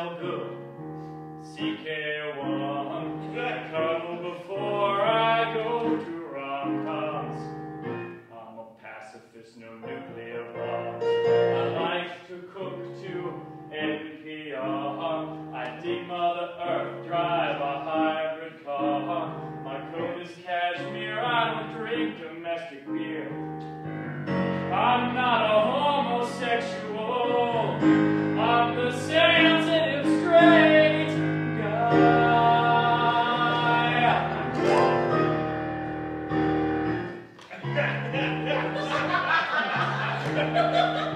Malibu. CK1, cuddle before I go to rom-coms. I'm a pacifist, no nuclear bombs. I like to cook to NPR. I dig Mother Earth, drive a hybrid car. My coat is cashmere, I don't drink domestic beer. I'm not a homosexual. I'm the same. Ha ha ha ha!